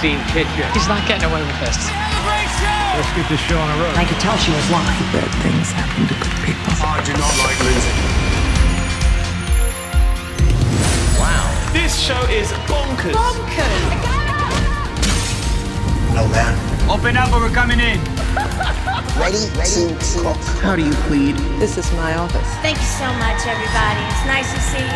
scene kitchen. He's not getting away with this. Let's get this show on the road. I could tell she was lying. Bad things happen to good people. I do not like Lindsay. This show is bonkers. Bonkers. No man. Open up or we're coming in. Ready, ready to cook. How do you plead? This is my office. Thank you so much, everybody. It's nice to see you.